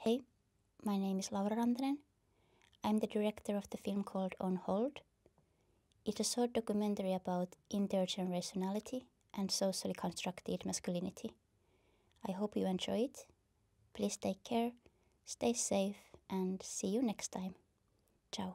Hey, my name is Laura Rantanen. I'm the director of the film called On Hold. It's a short documentary about intergenerationality and socially constructed masculinity. I hope you enjoy it. Please take care, stay safe, and see you next time. Ciao.